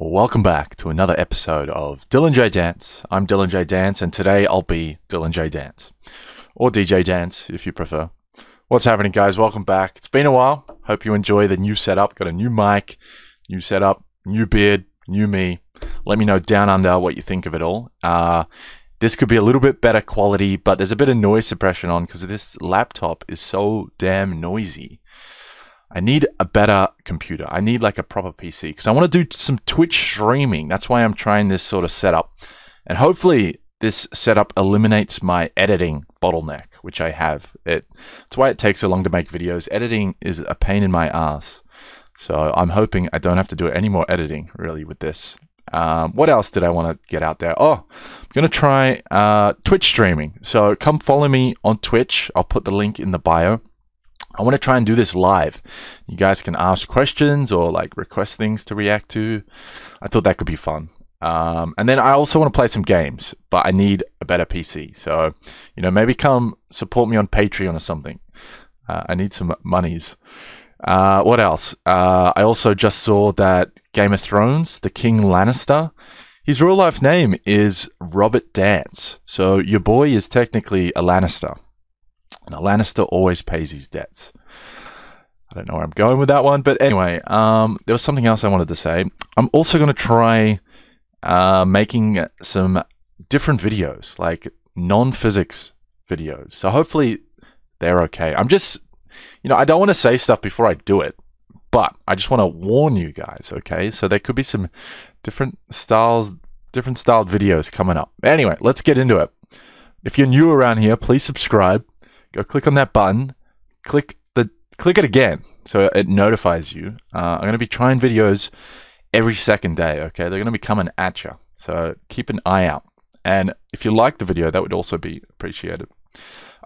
Welcome back to another episode of Dylan J Dance. I'm Dylan J Dance, and today I'll be Dylan J Dance, or DJ Dance if you prefer. What's happening, guys? Welcome back. It's been a while. Hope you enjoy the new setup. Got a new mic, new setup, new beard, new me. Let me know down under what you think of it all. Uh, this could be a little bit better quality, but there's a bit of noise suppression on because this laptop is so damn noisy. I need a better computer. I need like a proper PC because I want to do some Twitch streaming. That's why I'm trying this sort of setup. And hopefully this setup eliminates my editing bottleneck, which I have. It, it's why it takes so long to make videos. Editing is a pain in my ass. So I'm hoping I don't have to do any more editing really with this. Um, what else did I want to get out there? Oh, I'm going to try uh, Twitch streaming. So come follow me on Twitch. I'll put the link in the bio. I want to try and do this live. You guys can ask questions or like request things to react to. I thought that could be fun. Um, and then I also want to play some games, but I need a better PC. So, you know, maybe come support me on Patreon or something. Uh, I need some monies. Uh, what else? Uh, I also just saw that Game of Thrones, the King Lannister, his real life name is Robert Dance. So your boy is technically a Lannister. A Lannister always pays his debts. I don't know where I'm going with that one, but anyway, um, there was something else I wanted to say. I'm also going to try uh, making some different videos, like non-physics videos. So hopefully they're okay. I'm just, you know, I don't want to say stuff before I do it, but I just want to warn you guys, okay? So there could be some different styles, different styled videos coming up. Anyway, let's get into it. If you're new around here, please subscribe go click on that button, click the click it again so it notifies you. Uh, I'm going to be trying videos every second day. Okay, they're going to be coming at you, so keep an eye out. And if you like the video, that would also be appreciated.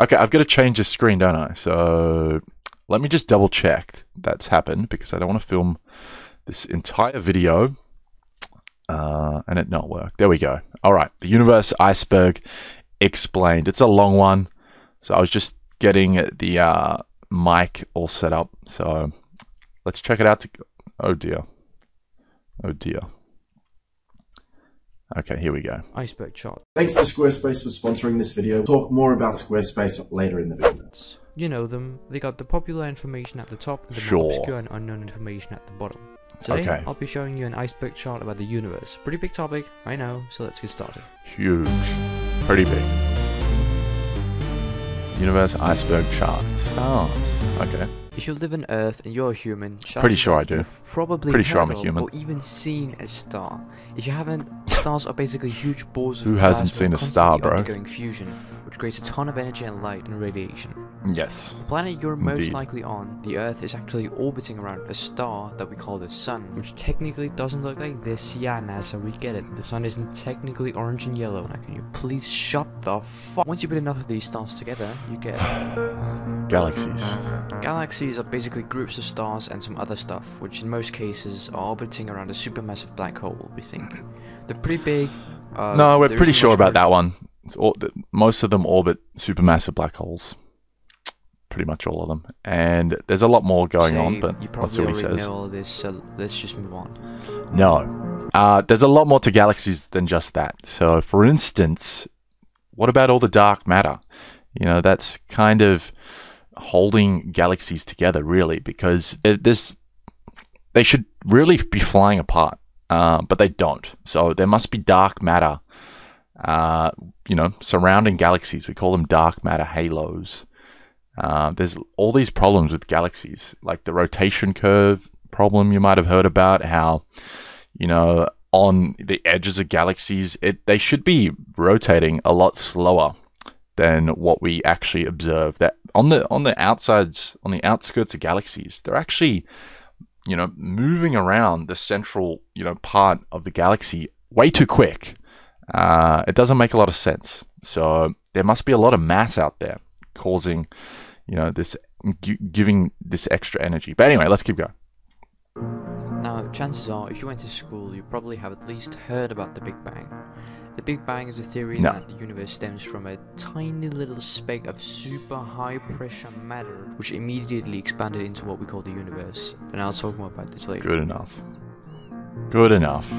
Okay, I've got to change the screen, don't I? So let me just double check that's happened because I don't want to film this entire video uh, and it not work. There we go. All right, the universe iceberg explained. It's a long one. So I was just getting the uh, mic all set up. So let's check it out. To oh dear. Oh dear. Okay, here we go. Iceberg chart. Thanks to Squarespace for sponsoring this video. We'll talk more about Squarespace later in the video. You know them. They got the popular information at the top and the sure. obscure and unknown information at the bottom. Today, okay. I'll be showing you an iceberg chart about the universe. Pretty big topic, I know, so let's get started. Huge. Pretty big. Universe iceberg chart. Stars. Okay. If you live on Earth and you're a human, pretty sure I do. Probably pretty sure I'm a human. Or even seen a star. If you haven't, stars are basically huge balls of Who hasn't seen a star, bro? Undergoing fusion, creates a ton of energy and light and radiation. Yes. The planet you're Indeed. most likely on, the Earth, is actually orbiting around a star that we call the Sun, which technically doesn't look like this. Yeah, NASA, we get it. The Sun isn't technically orange and yellow. Now, can you please shut the fuck? Once you put enough of these stars together, you get galaxies. Galaxies are basically groups of stars and some other stuff, which in most cases are orbiting around a supermassive black hole. We think they're pretty big. Uh, no, we're pretty sure about that one. All, most of them orbit supermassive black holes pretty much all of them. And there's a lot more going Say, on, but let's see what he says. Know all this, so let's just move on. No. Uh, there's a lot more to galaxies than just that. So, for instance, what about all the dark matter? You know, that's kind of holding galaxies together, really, because this they should really be flying apart, uh, but they don't. So there must be dark matter, uh, you know, surrounding galaxies. We call them dark matter halos. Uh, there's all these problems with galaxies, like the rotation curve problem you might have heard about, how, you know, on the edges of galaxies, it they should be rotating a lot slower than what we actually observe. That on the on the outsides, on the outskirts of galaxies, they're actually, you know, moving around the central, you know, part of the galaxy way too quick. Uh, it doesn't make a lot of sense. So there must be a lot of mass out there causing, you know, this giving this extra energy. But anyway, let's keep going. Now, chances are, if you went to school, you probably have at least heard about the Big Bang. The Big Bang is a theory no. that the universe stems from a tiny little speck of super high pressure matter, which immediately expanded into what we call the universe. And I'll talk more about this later. Good enough. Good enough.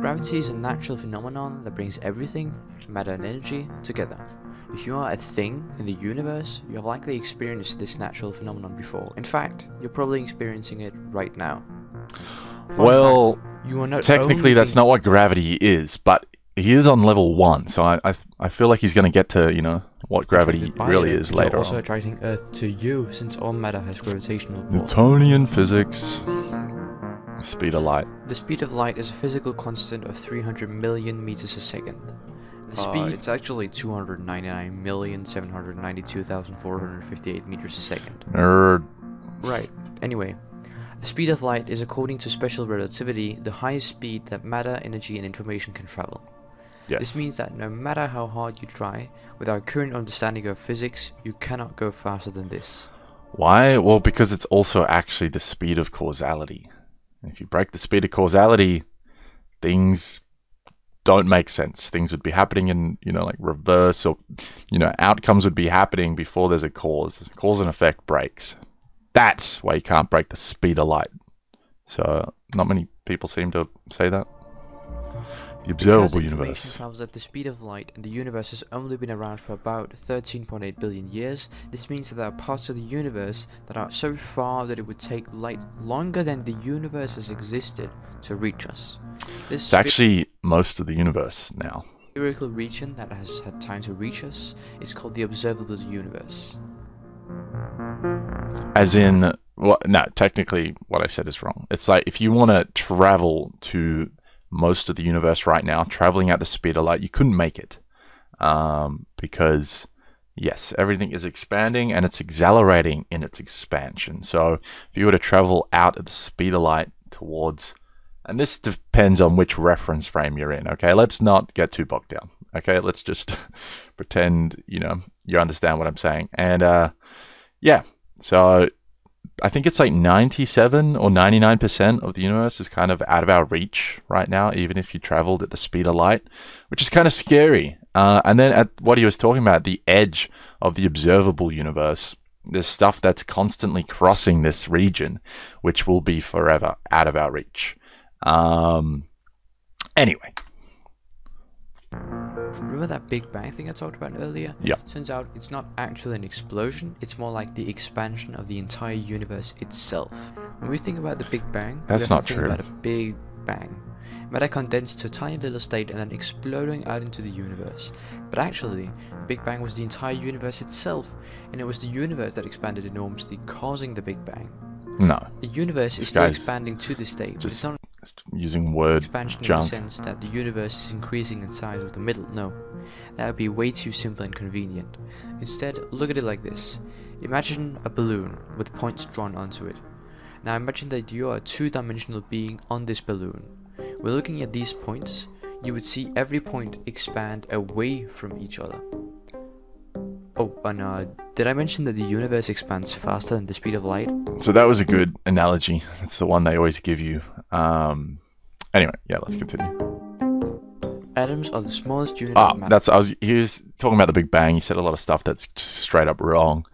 Gravity is a natural phenomenon that brings everything, matter and energy, together. If you are a thing in the universe, you have likely experienced this natural phenomenon before. In fact, you're probably experiencing it right now. Fun Well, fact, you are not Technically, that's not what gravity is, but he is on level one, so I I, I feel like he's going to get to you know what gravity really Earth, is later also on. attracting Earth to you, since all matter has gravitational pull. Newtonian physics. Speed of light. The speed of light is a physical constant of 300 million meters a second. The Uh, speed it's actually 299,792,458 meters a second. Nerd. Right. Anyway, the speed of light is according to special relativity the highest speed that matter, energy and information can travel. Yes. This means that no matter how hard you try, with our current understanding of physics, you cannot go faster than this. Why? Well, because it's also actually the speed of causality. If you break the speed of causality, things don't make sense. Things would be happening in, you know, like reverse or, you know, outcomes would be happening before there's a cause. Cause and effect breaks. That's why you can't break the speed of light. So, not many people seem to say that. The observable universe. travels at the speed of light and the universe has only been around for about 13.8 billion years, this means that there are parts of the universe that are so far that it would take light longer than the universe has existed to reach us. This It's actually most of the universe now. The spherical region that has had time to reach us is called the observable universe. As in, well, no, technically, what I said is wrong. It's like if you want to travel to most of the universe right now, traveling at the speed of light, you couldn't make it. Um, because, yes, everything is expanding and it's accelerating in its expansion. So, if you were to travel out at the speed of light towards, and this depends on which reference frame you're in, okay? Let's not get too bogged down, okay? Let's just pretend, you know, you understand what I'm saying. And, uh, yeah, so I think it's like 97 or 99% of the universe is kind of out of our reach right now, even if you traveled at the speed of light, which is kind of scary. Uh, and then at what he was talking about, the edge of the observable universe, there's stuff that's constantly crossing this region, which will be forever out of our reach. Um, anyway, Remember that Big Bang thing I talked about earlier? Yeah. Turns out it's not actually an explosion, it's more like the expansion of the entire universe itself. When we think about the Big Bang, That's not true. about a big bang. Matter condensed to a tiny little state and then exploding out into the universe. But actually, the Big Bang was the entire universe itself, and it was the universe that expanded enormously, causing the Big Bang. No, The universe This is still expanding to this day, but it's just not using word expansion in the sense that the universe is increasing in size with the middle. No, that would be way too simple and convenient. Instead, look at it like this. Imagine a balloon with points drawn onto it. Now imagine that you are a two-dimensional being on this balloon. When looking at these points, you would see every point expand away from each other. Oh, and uh, did I mention that the universe expands faster than the speed of light? So that was a good analogy. It's the one they always give you. Um, anyway, yeah, let's continue. Atoms are the smallest unit Ah, of matter. that's I was. He was talking about the Big Bang. He said a lot of stuff that's just straight up wrong.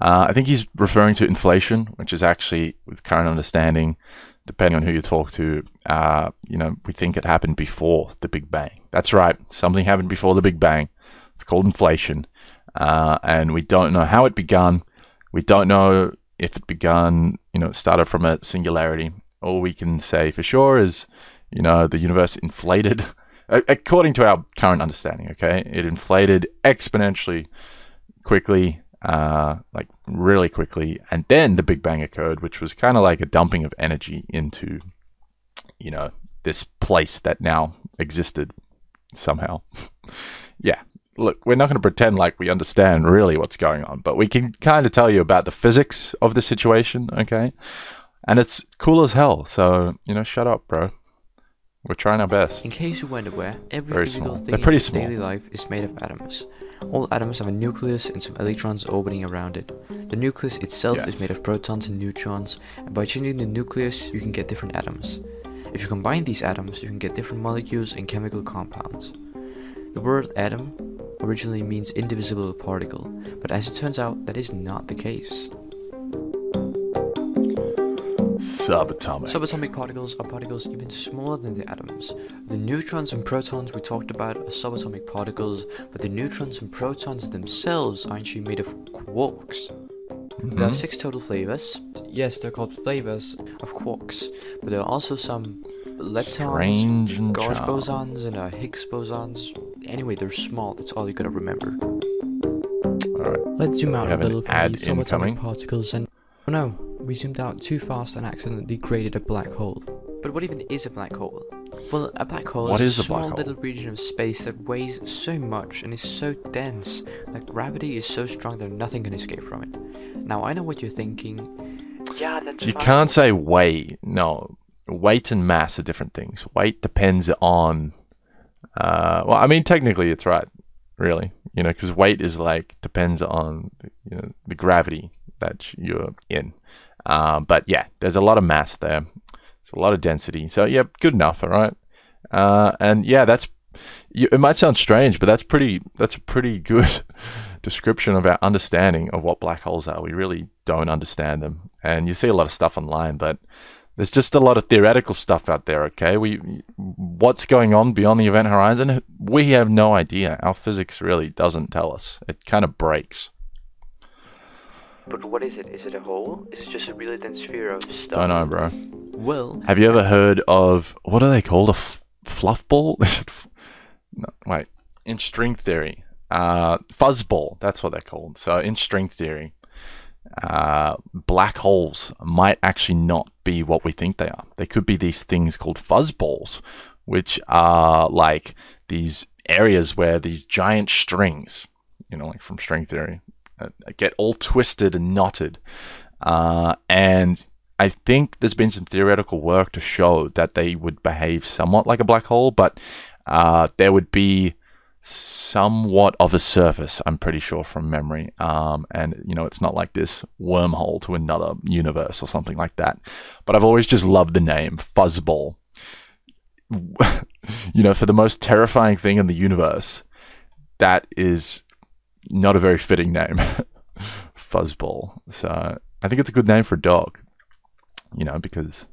Uh, I think he's referring to inflation, which is actually, with current understanding, depending on who you talk to, uh, you know, we think it happened before the Big Bang. That's right. Something happened before the Big Bang. It's called inflation, uh, and we don't know how it began. We don't know if it began, You know, it started from a singularity. All we can say for sure is, you know, the universe inflated. According to our current understanding, okay, it inflated exponentially quickly, uh, like really quickly, and then the Big Bang occurred, which was kind of like a dumping of energy into, you know, this place that now existed somehow. yeah, look, we're not going to pretend like we understand really what's going on, but we can kind of tell you about the physics of the situation, okay? And it's cool as hell. So you know, shut up, bro. We're trying our best. In case you weren't aware, every Very physical small. thing They're pretty in small. daily life is made of atoms. All atoms have a nucleus and some electrons orbiting around it. The nucleus itself Yes. is made of protons and neutrons, and by changing the nucleus, you can get different atoms. If you combine these atoms, you can get different molecules and chemical compounds. The word atom originally means indivisible particle, but as it turns out, that is not the case. Subatomic. Subatomic particles are particles even smaller than the atoms. The neutrons and protons we talked about are subatomic particles, but the neutrons and protons themselves are actually made of quarks. There are six total flavors. Yes, they're called flavors of quarks, but there are also some leptons, Strange and gauge bosons, and uh, Higgs bosons. Anyway, they're small. That's all you gotta remember. Alright. Let's zoom out have a little from ad these subatomic incoming. particles and oh no, we zoomed out too fast and accidentally created a black hole. But what even is a black hole? Well, a black hole What is is a a small hole? little region of space that weighs so much and is so dense that gravity is so strong that nothing can escape from it. Now I know what you're thinking. Yeah, that's You can't say weight. No, weight and mass are different things. Weight depends on. Uh, well, I mean, technically, it's right, really. You know, because weight is like depends on you know the gravity that you're in. Um, but yeah, there's a lot of mass there. There's a lot of density. So yeah, good enough. All right. Uh, and yeah, that's. It might sound strange, but that's pretty. That's a pretty good description of our understanding of what black holes are. We really don't understand them, and you see a lot of stuff online, but there's just a lot of theoretical stuff out there. Okay, we what's going on beyond the event horizon? We have no idea. Our physics really doesn't tell us. It kind of breaks. But what is it? Is it a hole? Is it just a really dense sphere of stuff? Don't know, bro. Well, Have you ever heard of what are they called? A f- fluff ball? Is it f- no, wait. In string theory, uh, fuzzball. That's what they're called. So in string theory, uh, black holes might actually not be what we think they are. They could be these things called fuzzballs, which are like these areas where these giant strings, you know, like from string theory, uh, get all twisted and knotted. Uh, and I think there's been some theoretical work to show that they would behave somewhat like a black hole, but uh, there would be somewhat of a surface, I'm pretty sure from memory. Um, and, you know, it's not like this wormhole to another universe or something like that. But I've always just loved the name Fuzzball. you know, for the most terrifying thing in the universe, that is not a very fitting name. Fuzzball. So I think it's a good name for a dog you know, because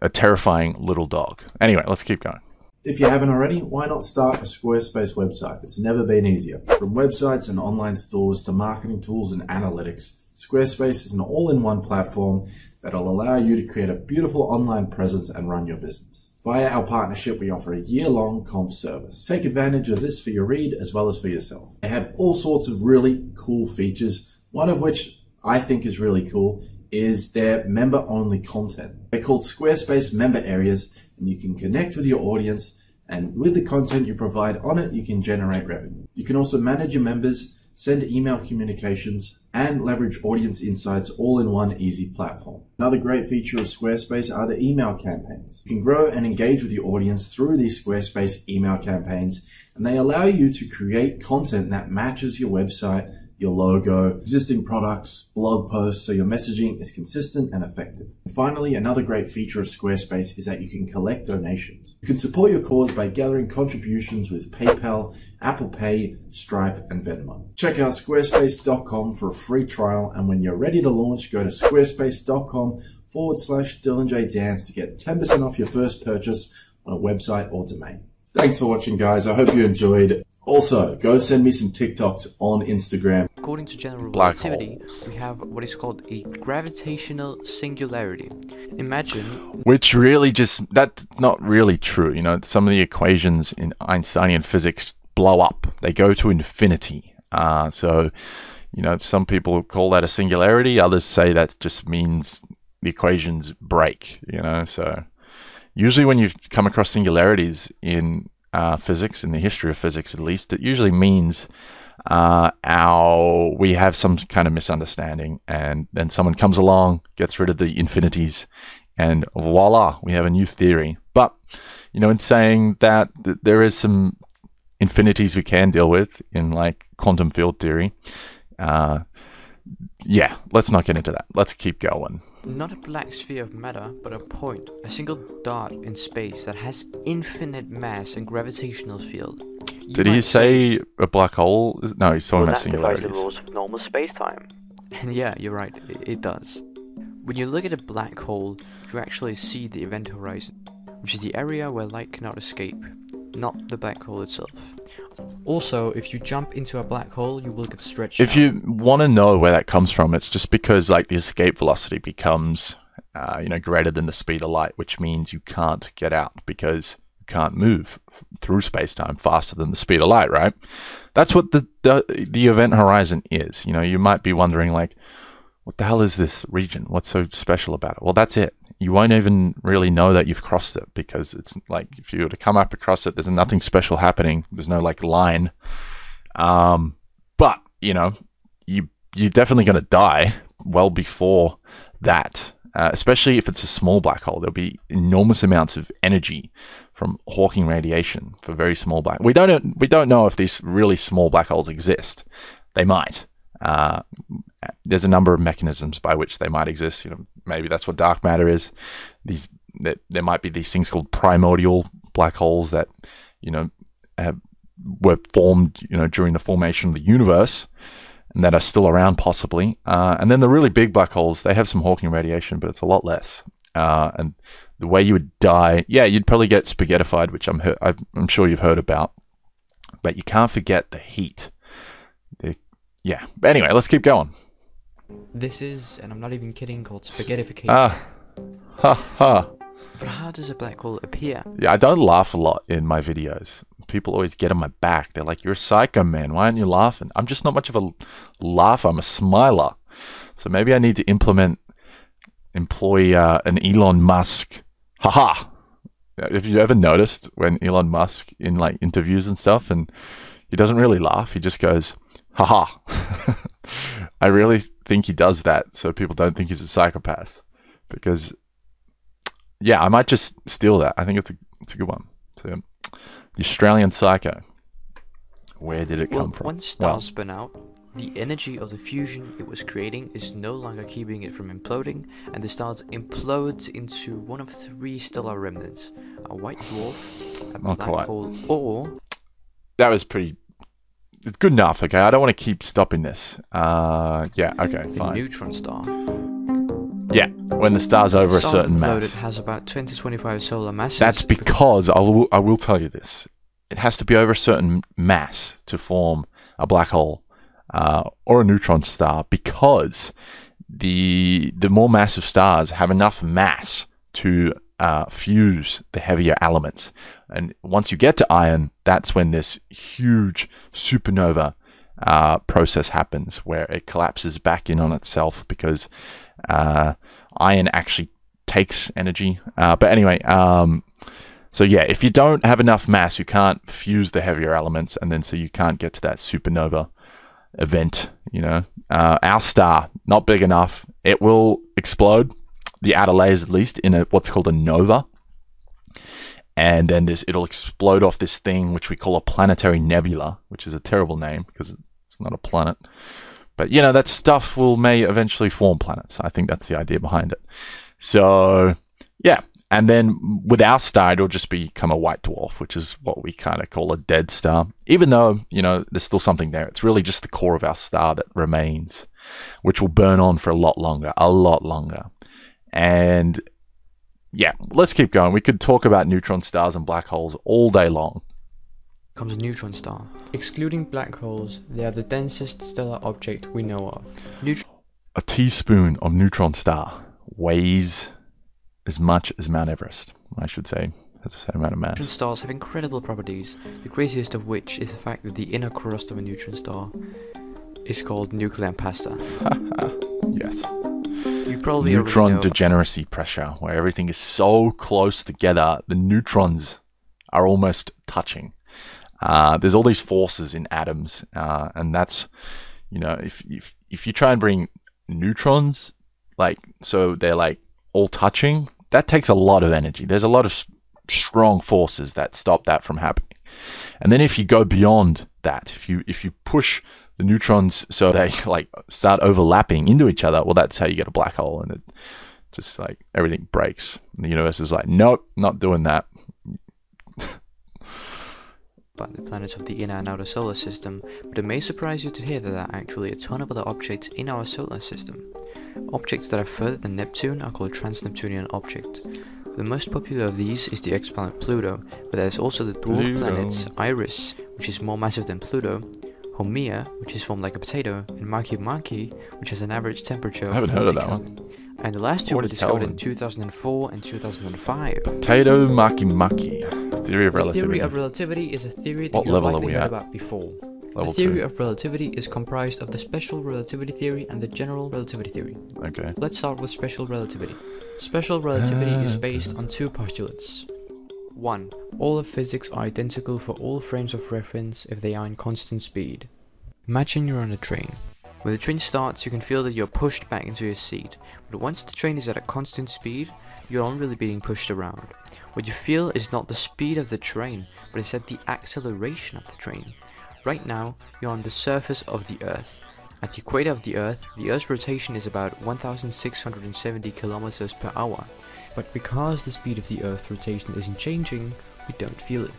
a terrifying little dog. Anyway, let's keep going. If you haven't already, why not start a Squarespace website? It's never been easier. From websites and online stores to marketing tools and analytics, Squarespace is an all-in-one platform that'll allow you to create a beautiful online presence and run your business. Via our partnership, we offer a year-long comp service. Take advantage of this for your read as well as for yourself. They have all sorts of really cool features, one of which I think is really cool is their member only content. They're called Squarespace member areas, and you can connect with your audience. And with the content you provide on it, you can generate revenue. You can also manage your members, send email communications, and leverage audience insights all in one easy platform. Another great feature of Squarespace are the email campaigns. You can grow and engage with your audience through these Squarespace email campaigns, and they allow you to create content that matches your website your logo, existing products, blog posts, so your messaging is consistent and effective. Finally, another great feature of Squarespace is that you can collect donations. You can support your cause by gathering contributions with PayPal, Apple Pay, Stripe, and Venmo. Check out squarespace.com for a free trial, and when you're ready to launch, go to squarespace.com forward slash Dylan J Dance to get 10% off your first purchase on a website or domain. Thanks for watching, guys. I hope you enjoyed. Also, go send me some TikToks on Instagram. According to general Black relativity, holes. we have what is called a gravitational singularity. Imagine Which really just, that's not really true. You know, some of the equations in Einsteinian physics blow up, they go to infinity. Uh, so, you know, some people call that a singularity, others say that just means the equations break, you know. So, usually when you come across singularities in uh, physics, in the history of physics at least, it usually means uh, our we have some kind of misunderstanding, and then someone comes along, gets rid of the infinities, and voila, we have a new theory. But you know, in saying that, th- there is some infinities we can deal with in like quantum field theory. Uh, yeah, let's not get into that. Let's keep going. not a black sphere of matter, but a point, a single dot in space that has infinite mass and gravitational field. You Did he might say a black hole? No, he's talking Well, about that defies the rules of normal space-time. And yeah, you're right. It, it does. When you look at a black hole, you actually see the event horizon, which is the area where light cannot escape, not the black hole itself. Also, if you jump into a black hole, you will get stretched If out. you want to know where that comes from, it's just because like the escape velocity becomes, uh, you know, greater than the speed of light, which means you can't get out because you can't move through space time faster than the speed of light, right? That's what the, the the event horizon is. You know, you might be wondering like, what the hell is this region? What's so special about it? Well, that's it. You won't even really know that you've crossed it because it's like if you were to come up across it, there's nothing special happening. There's no like line. Um, but you know, you you're definitely going to die well before that. Uh, especially if it's a small black hole, there'll be enormous amounts of energy from Hawking radiation for very small black. We don't we don't know if these really small black holes exist. They might. Uh, there's a number of mechanisms by which they might exist. You know, maybe that's what dark matter is. These that there might be these things called primordial black holes that you know have, were formed you know during the formation of the universe and that are still around possibly. Uh, and then the really big black holes, they have some Hawking radiation, but it's a lot less. Uh, and the way you would die, yeah, you'd probably get spaghettified, which I'm I'm sure you've heard about. But you can't forget the heat. The, yeah. But anyway, let's keep going. This is, and I'm not even kidding, called spaghettification. Ah, ha ha. but how does a black hole appear? Yeah, I don't laugh a lot in my videos. People always get on my back. They're like, "You're a psycho, man. Why aren't you laughing?" I'm just not much of a laugh. I'm a smiler. So maybe I need to implement, employ uh, an Elon Musk. Haha. Have you ever noticed when Elon Musk in like interviews and stuff, and he doesn't really laugh. He just goes, haha. I really think he does that so people don't think he's a psychopath. Because yeah, I might just steal that. I think it's a it's a good one. So the Australian Psycho. Where did it Well, come from? once stars spin out, the energy of the fusion it was creating is no longer keeping it from imploding, and the star implodes into one of three stellar remnants a white dwarf, a Not black quite. hole, or that was pretty. It's good enough. Okay, I don't want to keep stopping this. Uh, yeah. Okay, a fine. neutron star. yeah, when the star's over a Star certain imploded mass. has about 20 25 solar masses. That's because I will, I will tell you this. It has to be over a certain mass to form a black hole uh, or a neutron star because the the more massive stars have enough mass to uh, fuse the heavier elements. And once you get to iron, that's when this huge supernova uh, process happens where it collapses back in on itself because uh, iron actually takes energy. Uh, but anyway, um, so yeah, if you don't have enough mass, you can't fuse the heavier elements, and then so you can't get to that supernova event. You know, uh, our star not big enough; it will explode the outer layers at least in a what's called a nova, and then this it'll explode off this thing which we call a planetary nebula, which is a terrible name because it's not a planet. But you know that stuff will may eventually form planets. I think that's the idea behind it. So yeah, and then with our star, it'll just become a white dwarf, which is what we kind of call a dead star. Even though, you know, there's still something there. It's really just the core of our star that remains, which will burn on for a lot longer, a lot longer. And yeah, let's keep going. We could talk about neutron stars and black holes all day long. comes a neutron star. Excluding black holes, they are the densest stellar object we know of. Neutron A teaspoon of neutron star weighs as much as Mount Everest, I should say. That's the same amount of mass. Neutron stars have incredible properties, the craziest of which is the fact that the inner crust of a neutron star is called nuclear pasta. Yes. You probably neutron degeneracy pressure, where everything is so close together, the neutrons are almost touching. Uh, there's all these forces in atoms, uh, and that's, you know, if, if if you try and bring neutrons, like so they're like all touching, that takes a lot of energy. There's a lot of strong forces that stop that from happening. And then if you go beyond that, if you if you push the neutrons so they like start overlapping into each other, well, that's how you get a black hole, and it just like everything breaks. And the universe is like, nope, not doing that. by the planets of the inner and outer solar system, but it may surprise you to hear that there are actually a ton of other objects in our solar system. Objects that are further than Neptune are called trans-Neptunian objects. The most popular of these is the exoplanet Pluto, but there's also the dwarf Pluto. planets Eris, which is more massive than Pluto, Haumea, which is formed like a potato, and Makemake, which has an average temperature I haven't heard of 40 that one. And the last two were discovered Kelvin? in 2004 and 2005. Potato Makemake. Theory of The relativity. theory of relativity is a theory that What you've level are likely we heard at? about before. Level the theory two. of relativity is comprised of the special relativity theory and the general relativity theory. Okay. Let's start with special relativity. Special relativity is ah, based on two postulates. 1. All of physics are identical for all frames of reference if they are in constant speed. Imagine you're on a train. When the train starts, you can feel that you're pushed back into your seat, but once the train is at a constant speed, you're not really being pushed around. What you feel is not the speed of the train, but instead the acceleration of the train. Right now, you're on the surface of the Earth. At the equator of the Earth, the Earth's rotation is about 1670 kilometers per hour. But because the speed of the Earth's rotation isn't changing, we don't feel it.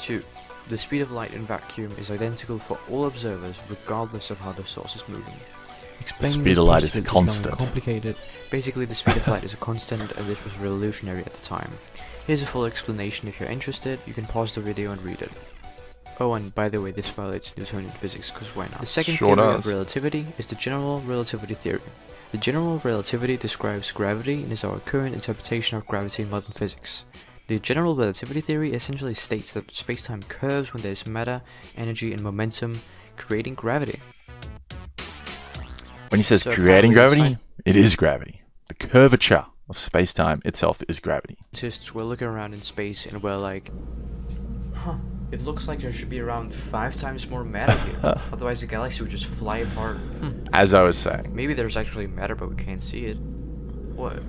2. The speed of light in vacuum is identical for all observers regardless of how the source is moving. Explaining speed of light is constant. complicated. Basically, the speed of light is a constant, and this was revolutionary at the time. Here's a full explanation. If you're interested, you can pause the video and read it. Oh, and by the way, this violates Newtonian physics, because why not? The second Sure theory does. of relativity is the general relativity theory. The general relativity describes gravity and is our current interpretation of gravity in modern physics. The general relativity theory essentially states that spacetime curves when there's matter, energy, and momentum, creating gravity. When he says So creating apparently gravity, it is gravity. The curvature of space time itself is gravity. Scientists were looking around in space and were like, huh, it looks like there should be around five times more matter here. Otherwise, the galaxy would just fly apart. Hmm. As I was saying. Maybe there's actually matter, but we can't see it. What?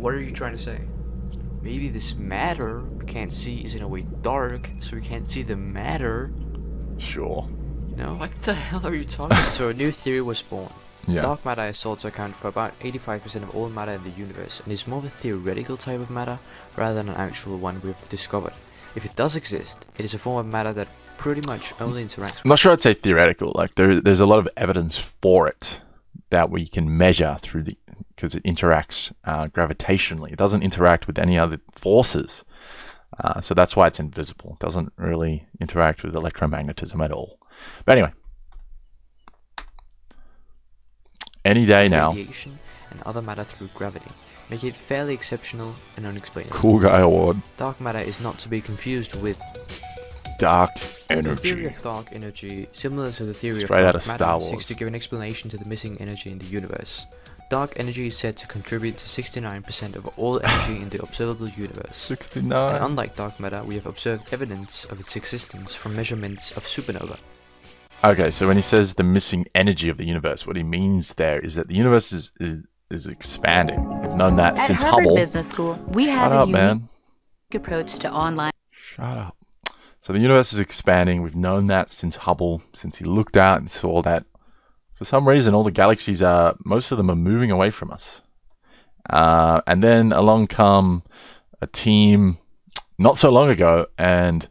What are you trying to say? Maybe this matter we can't see is in a way dark, so we can't see the matter. Sure. You know? What the hell are you talking about? so a new theory was born. Yeah. Dark matter is thought to account for about 85% of all matter in the universe, and is more of a theoretical type of matter rather than an actual one we've discovered. If it does exist, it is a form of matter that pretty much only interacts I'm not sure I'd say theoretical. Like there, there's a lot of evidence for it that we can measure through the because it interacts uh, gravitationally. It doesn't interact with any other forces, uh, so that's why it's invisible. It doesn't really interact with electromagnetism at all. But anyway, any day now. radiation and other matter through gravity, making it fairly exceptional and unexplainable. Cool guy award. Dark matter is not to be confused with Dark energy. the theory of dark energy, similar to the theory Straight of out dark of matter, Star seeks to give an explanation to the missing energy in the universe. Dark energy is said to contribute to 69% of all energy in the observable universe. And 69. unlike dark matter, we have observed evidence of its existence from measurements of supernova. Okay, so when he says the missing energy of the universe, what he means there is that the universe is is, is expanding. We've known that At since Harvard Hubble. Business School, we have Shut a up, unique man. approach to online Shut up. So the universe is expanding. We've known that since Hubble, since he looked out and saw that for some reason all the galaxies are most of them are moving away from us. Uh, and then along come a team not so long ago and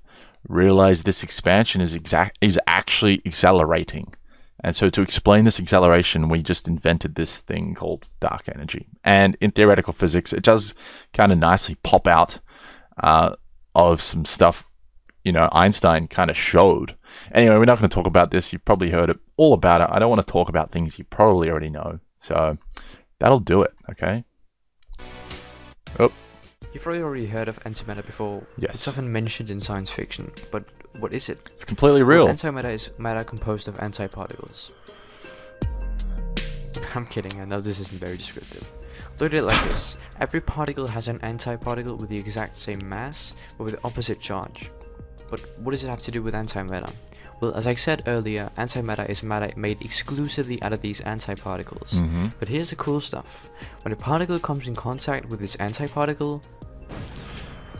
realized this expansion is exact is actually accelerating. And so to explain this acceleration, we just invented this thing called dark energy. And in theoretical physics, it does kind of nicely pop out uh, of some stuff, you know, Einstein kind of showed. Anyway, we're not going to talk about this. You've probably heard it, all about it. I don't want to talk about things you probably already know. So that'll do it, okay? Oh, You've probably already heard of antimatter before. Yes. It's often mentioned in science fiction, but what is it? it's completely Well, real. antimatter is matter composed of antiparticles. I'm kidding, I know this isn't very descriptive. Look at it like this. Every particle has an antiparticle with the exact same mass, but with the opposite charge. But what does it have to do with antimatter? Well, as I said earlier, antimatter is matter made exclusively out of these antiparticles. Mhm. But here's the cool stuff. When a particle comes in contact with this antiparticle,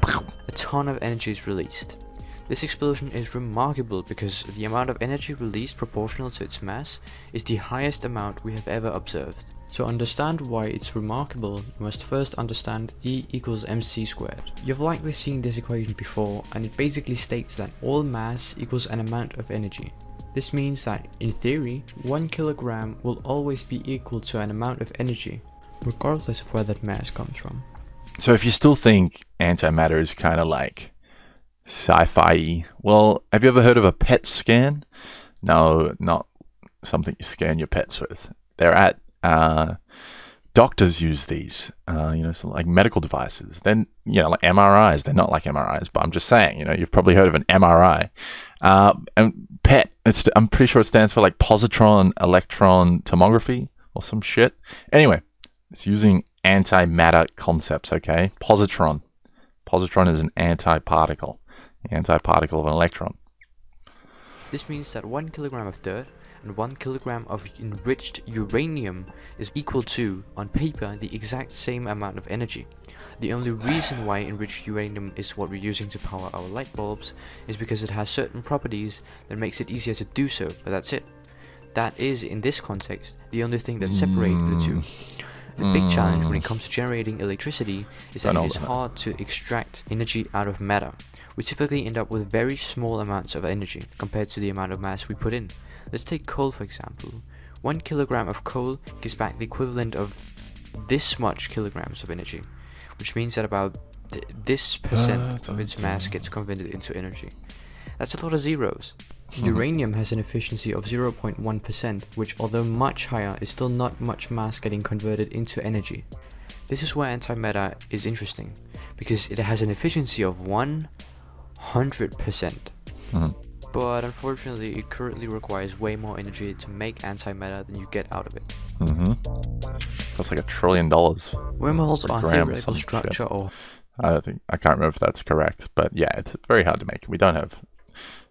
a ton of energy is released. This explosion is remarkable because the amount of energy released proportional to its mass is the highest amount we have ever observed. To understand why it's remarkable, you must first understand E equals mc squared. You've likely seen this equation before, and it basically states that all mass equals an amount of energy. This means that, in theory, 1 kilogram will always be equal to an amount of energy, regardless of where that mass comes from. So if you still think antimatter is kind of like sci-fi, well, have you ever heard of a PET scan? No, not something you scan your pets with. They're at uh, doctors use these, uh, you know, some like medical devices. Then you know, like MRIs. They're not like MRIs, but I'm just saying, you know, you've probably heard of an MRI. Uh, and PET. It's I'm pretty sure it stands for like positron electron tomography or some shit. Anyway, it's using antimatter concepts. Okay, positron. Positron is an antiparticle, antiparticle of an electron. This means that 1 kilogram of dirt and 1 kilogram of enriched uranium is equal to, on paper, the exact same amount of energy. The only reason why enriched uranium is what we're using to power our light bulbs is because it has certain properties that makes it easier to do so, but that's it. That is, in this context, the only thing that separates the two. The big hmm. challenge when it comes to generating electricity is that it is that. hard to extract energy out of matter. We typically end up with very small amounts of energy compared to the amount of mass we put in. Let's take coal for example. One kilogram of coal gives back the equivalent of this much kilograms of energy, which means that about th- this percent of its mass gets converted into energy. That's a lot of zeros. Hmm. Uranium has an efficiency of 0.1%, which although much higher is still not much mass getting converted into energy. This is where antimatter is interesting, because it has an efficiency of 100%. Mhm. But unfortunately, it currently requires way more energy to make antimatter than you get out of it. Mm-hmm. That's like a trillion dollars. Wormholes are theoretical shit. structure or I don't think I can't remember if that's correct, but yeah, it's very hard to make. We don't have.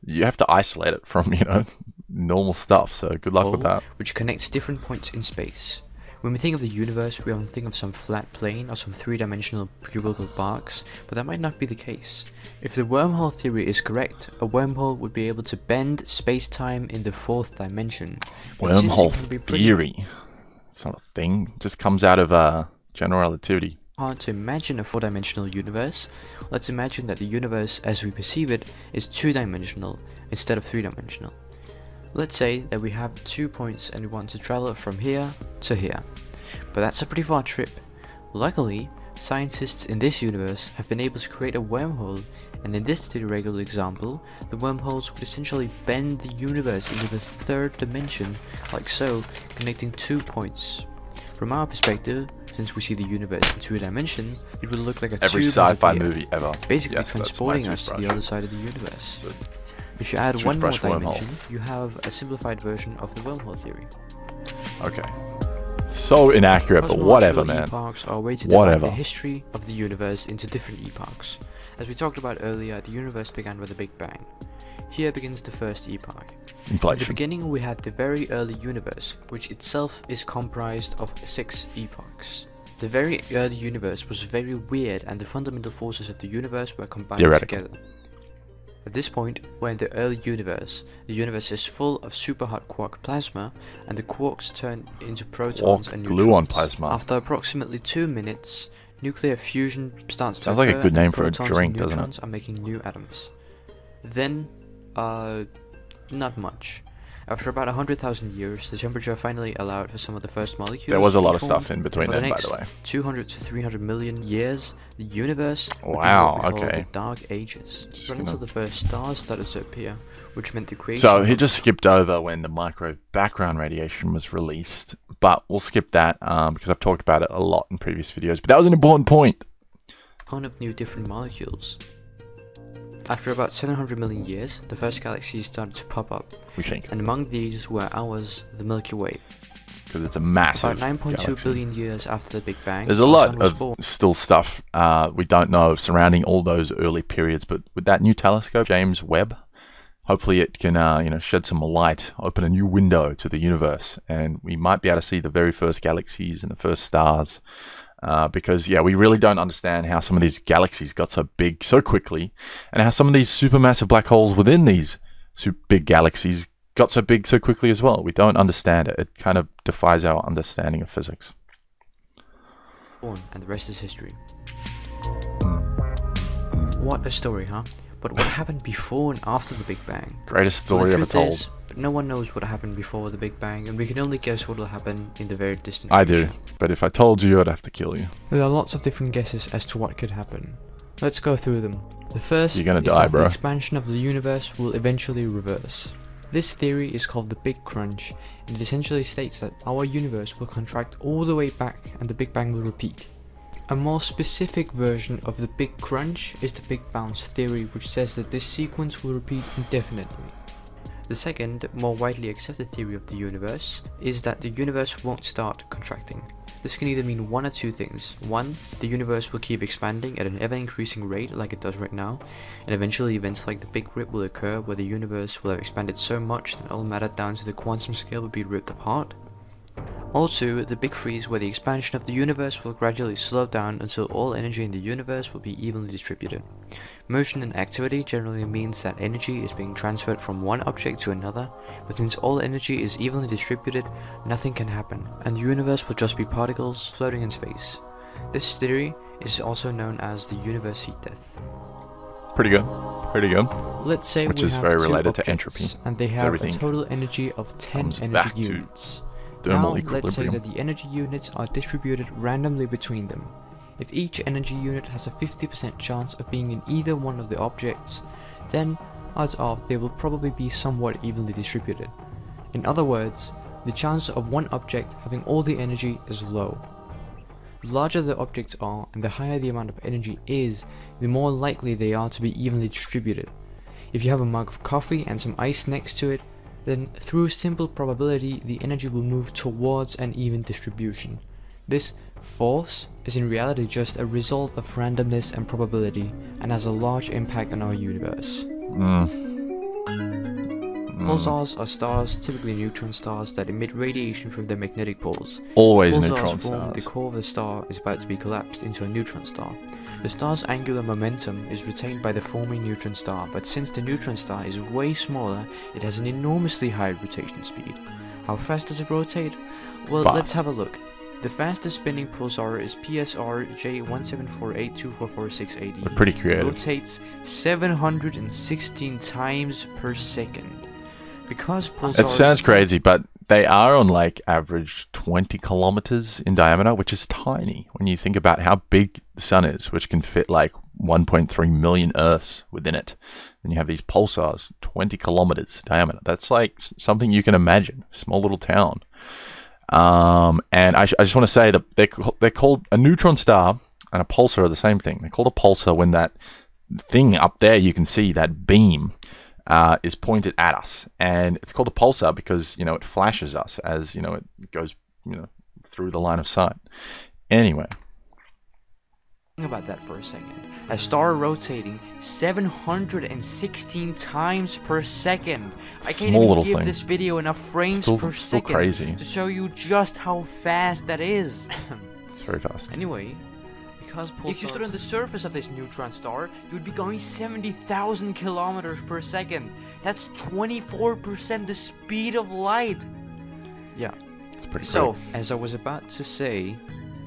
You have to isolate it from you know normal stuff. So good luck with that. which connects different points in space. When we think of the universe, we often think of some flat plane or some three-dimensional cubical box, but that might not be the case. If the wormhole theory is correct, a wormhole would be able to bend space-time in the fourth dimension. But since it Wormhole theory. It's not a thing. It just comes out of uh, general relativity. hard to imagine a four-dimensional universe, let's imagine that the universe as we perceive it is two-dimensional instead of three-dimensional. Let's say that we have two points and we want to travel from here to here. But that's a pretty far trip. Luckily, scientists in this universe have been able to create a wormhole and in this theoretical example, the wormholes would essentially bend the universe into the third dimension, like so, connecting two points. From our perspective, since we see the universe in two dimensions, it would look like a Every sci-fi movie ever. basically Yes, transporting us to the other side of the universe. If you add one more toothbrush wormhole. dimension, you have a simplified version of the wormhole theory. okay. So inaccurate, but whatever, man. Epochs are a way to divide Whatever. the history of the universe into different epochs. As we talked about earlier, the universe began with the Big Bang. Here begins the first epoch. In the beginning, we had the very early universe, which itself is comprised of six epochs. The very early universe was very weird, and the fundamental forces of the universe were combined together. At this point, we're in the early universe. The universe is full of super hot quark plasma, and the quarks turn into protons and gluon plasma. After approximately two minutes, nuclear fusion starts Sounds to like a occur, good name for a drink, doesn't it? neutrons are making new atoms. Then, uh, not much. After about 100,000 years, the temperature finally allowed for some of the first molecules. There was a lot of stuff in between then, the by the way. 200 to 300 million years, the universe Wow, what we call okay. the Dark Ages. Just Right until gonna- the first stars started to appear, which meant the creation So he just skipped over when the microwave background radiation was released, but we'll skip that um, because I've talked about it a lot in previous videos. But that was an important point. a ton of new different molecules. After about 700 million years, the first galaxies started to pop up, We think and among these were ours, the Milky Way. because it's a massive. About 9.2 galaxy. billion years after the Big Bang, There's a lot of born. still stuff uh, we don't know surrounding all those early periods, but with that new telescope, James Webb, hopefully it can uh, you know shed some light, open a new window to the universe, and we might be able to see the very first galaxies and the first stars. Uh, because yeah, we really don't understand how some of these galaxies got so big so quickly, and how some of these supermassive black holes within these super big galaxies got so big so quickly as well. We don't understand it. It kind of defies our understanding of physics. and the rest is history. Hmm. What a story, huh? but what happened before and after the Big Bang? Greatest story ever told. is, no one knows what happened before the Big Bang, and we can only guess what will happen in the very distant future. I do, but if I told you, I'd have to kill you. There are lots of different guesses as to what could happen. Let's go through them. The first You're gonna is die, that bro. the expansion of the universe will eventually reverse. This theory is called the Big Crunch, and it essentially states that our universe will contract all the way back and the Big Bang will repeat. A more specific version of the Big Crunch is the Big Bounce theory, which says that this sequence will repeat indefinitely. The second, more widely accepted theory of the universe is that the universe won't start contracting. This can either mean one or two things. One, the universe will keep expanding at an ever increasing rate like it does right now, and eventually events like the Big Rip will occur where the universe will have expanded so much that all matter down to the quantum scale will be ripped apart. Also, the Big Freeze where the expansion of the universe will gradually slow down until all energy in the universe will be evenly distributed. Motion and activity generally means that energy is being transferred from one object to another, but since all energy is evenly distributed, nothing can happen, and the universe will just be particles floating in space. This theory is also known as the universe heat death. Pretty good. Pretty good. Let's say Which we is have very two related to entropy, and they have a total energy of 10 comes energy back to units. Thermal now, let's say that the energy units are distributed randomly between them. If each energy unit has a 50% chance of being in either one of the objects, then odds are they will probably be somewhat evenly distributed. In other words, the chance of one object having all the energy is low. The larger the objects are and the higher the amount of energy is, the more likely they are to be evenly distributed. If you have a mug of coffee and some ice next to it, then through simple probability the energy will move towards an even distribution. This force is in reality just a result of randomness and probability and has a large impact on our universe. Mm. Mm. Pulsars are stars, typically neutron stars, that emit radiation from their magnetic poles. Always Pulsars neutron form, the core of the star is about to be collapsed into a neutron star. The star's angular momentum is retained by the forming neutron star, but since the neutron star is way smaller, it has an enormously high rotation speed. How fast does it rotate? Well, Fast. let's have a look. The fastest spinning pulsar is PSR J174824468E. Pretty creative. Rotates 716 times per second. Because pulsars It sounds crazy, but they are on like average 20 kilometers in diameter, which is tiny when you think about how big the sun is, which can fit like 1.3 million Earths within it. And you have these pulsars, 20 kilometers diameter. That's like something you can imagine. Small little town. Um, and I, sh- I just want to say that they're, they're called a neutron star and a pulsar are the same thing. They're called a pulsar when that thing up there you can see, that beam, uh, is pointed at us, and it's called a pulsar because you know it flashes us as you know it goes you know through the line of sight. Anyway, Think about that for a second. A star rotating 716 times per second. I can't Small even little give thing. this video enough frames Still- per still second crazy. to show you just how fast that is. it's very fast. anyway, because if you stood on the surface of this neutron star, you would be going 70,000 kilometers per second. That's 24% the speed of light. Yeah, It's pretty so, quick. as I was about to say,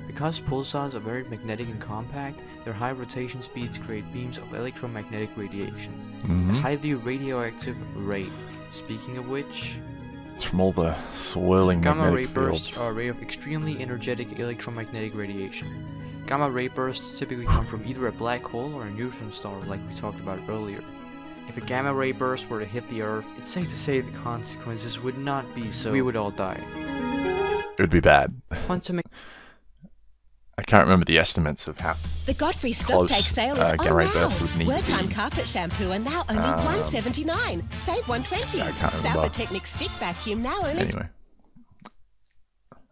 because pulsars are very magnetic and compact, their high rotation speeds create beams of electromagnetic radiation, a Mhm. highly radioactive ray. Speaking of which, It's from all the swirling gamma ray magnetic bursts are a ray of extremely energetic electromagnetic radiation. Gamma ray bursts typically come from either a black hole or a neutron star, like we talked about earlier. If a gamma ray burst were to hit the Earth, it's safe to say the consequences would not be so. We would all die. It would be bad. Quantum I can't remember the estimates of how. The Godfrey Stock Take sale is uh, on gamma ray now. burst would need to Word time be, carpet shampoo and now only um, 179. Save 120. I can't remember. Sauber Technic stick vacuum now only Anyway,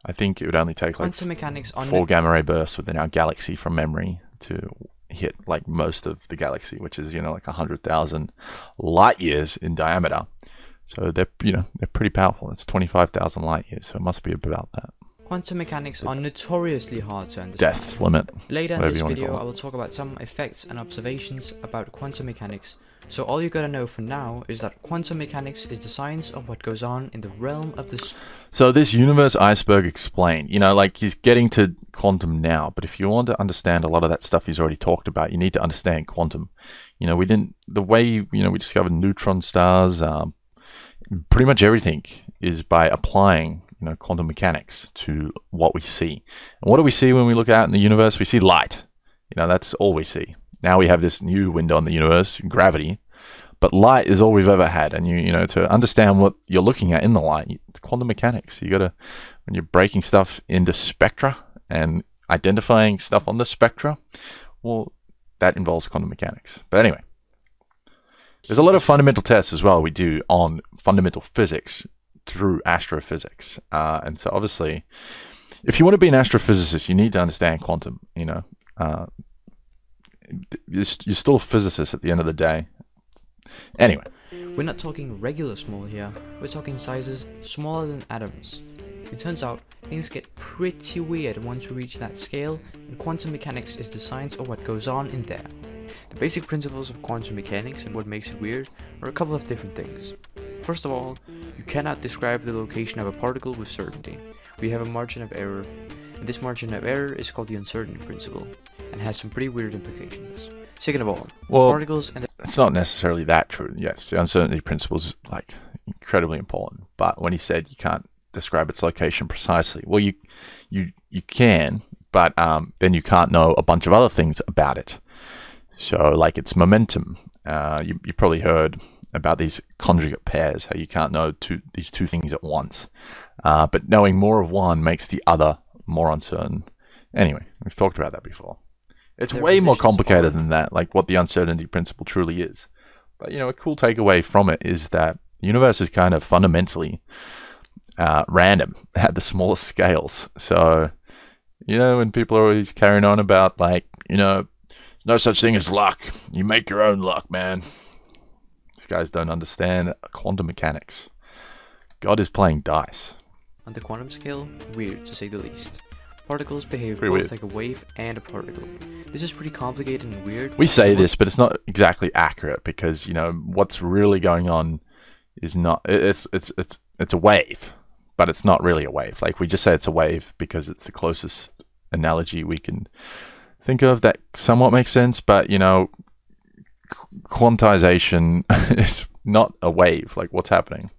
I think it would only take like quantum mechanics on four gamma ray bursts within our galaxy from memory to hit like most of the galaxy, which is you know like a hundred thousand light years in diameter. So they're you know they're pretty powerful. It's twenty five thousand light years, so it must be about that. Quantum mechanics are notoriously hard to understand. Death limit. Later in this video. I will talk about some effects and observations about quantum mechanics. So all you gotta know for now is that quantum mechanics is the science of what goes on in the realm of the So this universe iceberg explained, you know, like he's getting to quantum now, but if you want to understand a lot of that stuff he's already talked about, you need to understand quantum. You know, we didn't the way you know we discovered neutron stars, um, pretty much everything is by applying you know quantum mechanics to what we see. And what do we see when we look out in the universe? We see light. You know, that's all we see. Now we have this new window on the universe, gravity. But light is all we've ever had, and you you know to understand what you're looking at in the light, quantum mechanics. You got to when you're breaking stuff into spectra and identifying stuff on the spectra, well, that involves quantum mechanics. But anyway, there's a lot of fundamental tests as well we do on fundamental physics through astrophysics, uh, and so obviously, if you want to be an astrophysicist, you need to understand quantum. You know, uh, you're still a physicist at the end of the day. Anyway. We're not talking regular small here, we're talking sizes smaller than atoms. It turns out things get pretty weird once we reach that scale, and quantum mechanics is the science of what goes on in there. The basic principles of quantum mechanics and what makes it weird are a couple of different things. First of all, you cannot describe the location of a particle with certainty. We have a margin of error, and this margin of error is called the uncertainty principle, and has some pretty weird implications. Second of all, Well- particles and it's not necessarily that true. Yes, the uncertainty principle is like incredibly important. But when he said you can't describe its location precisely, well, you you you can, but um, then you can't know a bunch of other things about it. So, like its momentum, uh, you you probably heard about these conjugate pairs. How you can't know two these two things at once, uh, but knowing more of one makes the other more uncertain. Anyway, we've talked about that before. It's Their way more complicated than that, like what the uncertainty principle truly is. But you know, a cool takeaway from it is that the universe is kind of fundamentally uh, random at the smallest scales. So, you know, when people are always carrying on about like, you know, no such thing as luck. You make your own luck, man. These guys don't understand quantum mechanics. God is playing dice. On the quantum scale, weird to say the least. Particles behave Pretty both weird. like a wave and a particle. This is pretty complicated and weird. We say this, but it's not exactly accurate because you know what's really going on is not. It's it's it's it's a wave, but it's not really a wave. Like we just say it's a wave because it's the closest analogy we can think of that somewhat makes sense. But you know, qu- quantization is not a wave. Like what's happening?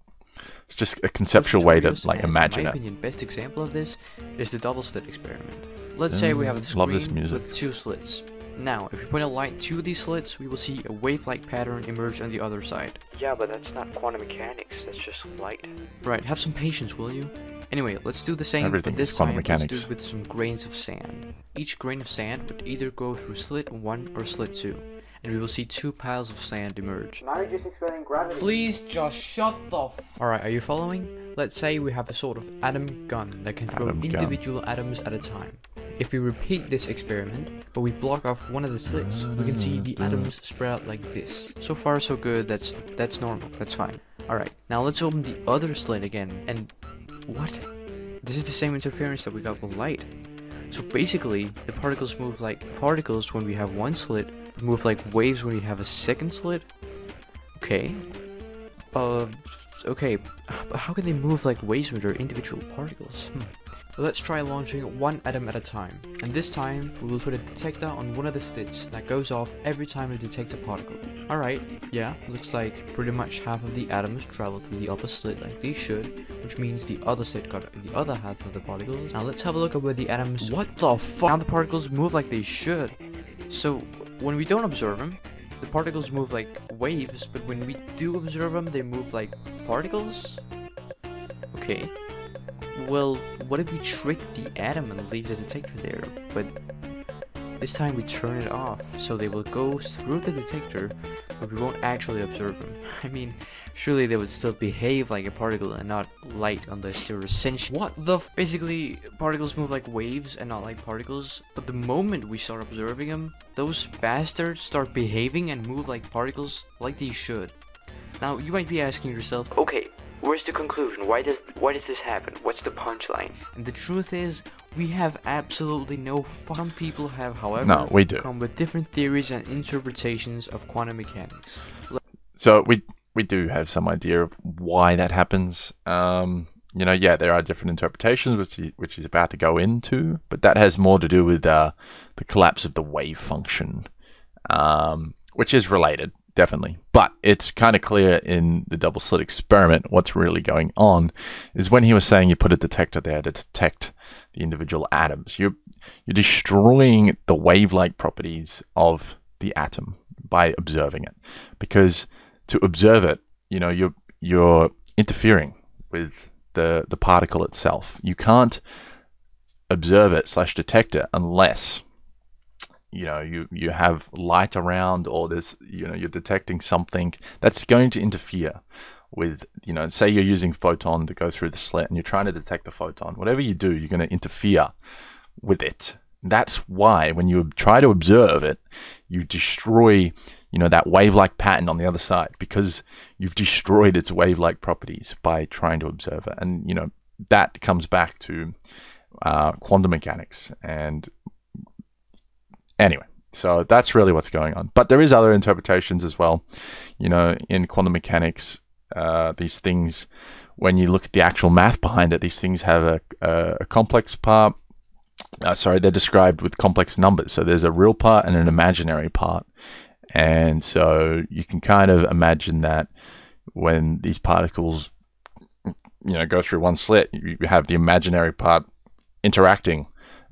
It's just a conceptual way to like and, imagine in my it. opinion, best example of this is the double slit experiment. Let's say we have a Mm, love this screen music. with two slits. Now, if we point a light to these slits, we will see a wave-like pattern emerge on the other side. Yeah, but that's not quantum mechanics, that's just light. Right, have some patience, will you? Anyway, let's do the same, Everything but this is quantum time let's do it with some grains of sand. Each grain of sand would either go through slit 1 or slit 2, and we will see two piles of sand emerge. Now you're just explaining gravity. Please just shut the f- Alright, are you following? Let's say we have a sort of atom gun that can throw Atom gun. individual atoms at a time. If we repeat this experiment, but we block off one of the slits, we can see the atoms spread out like this. So far so good, that's that's normal, that's fine. Alright, now let's open the other slit again, and what? This is the same interference that we got with light. So basically, the particles move like particles when we have one slit, but move like waves when you have a second slit. Okay. Uh, okay, but how can they move like waves when they're individual particles? Hmm. Let's try launching one atom at a time, and this time we will put a detector on one of the slits that goes off every time we detect a particle. Alright, yeah, looks like pretty much half of the atoms travel through the upper slit like they should, which means the other slit got the other half of the particles. Now let's have a look at where the atoms- What the fuck? Now the particles move like they should. So, when we don't observe them, the particles move like waves, but when we do observe them, they move like particles? Okay. Well, what if we trick the atom and leave the detector there, but this time we turn it off, so they will go through the detector, but we won't actually observe them. I mean, surely they would still behave like a particle and not light unless they're essential. What the f- Basically, particles move like waves and not like particles, but the moment we start observing them, those bastards start behaving and move like particles like they should. Now, you might be asking yourself, Okay, Where's the conclusion? Why does why does this happen? What's the punchline? And the truth is, we have absolutely no fu- Some people have, however, No, we do. come with different theories and interpretations of quantum mechanics. So we we do have some idea of why that happens. Um, you know, yeah, there are different interpretations, which he, which he's about to go into, but that has more to do with uh, the collapse of the wave function, um, which is related, definitely. But it's kind of clear in the double slit experiment what's really going on is when he was saying you put a detector there to detect the individual atoms. You're you're destroying the wave-like properties of the atom by observing it, because to observe it, you know, you're you're interfering with the the particle itself. You can't observe it slash detect it unless you know you you have light around or there's you know you're detecting something that's going to interfere with you know say you're using photon to go through the slit and you're trying to detect the photon. Whatever you do you're going to interfere with it. That's why when you try to observe it you destroy you know that wave-like pattern on the other side because you've destroyed its wave-like properties by trying to observe it. And you know that comes back to uh, quantum mechanics and anyway so that's really what's going on. But there is other interpretations as well. You know in quantum mechanics uh, these things when you look at the actual math behind it these things have a, a, a complex part. Uh, sorry they're described with complex numbers. So there's a real part and an imaginary part. And so you can kind of imagine that when these particles you know go through one slit you have the imaginary part interacting